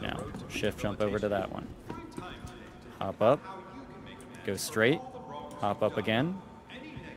now. Shift jump over to that one. Hop up. Go straight. Hop up again.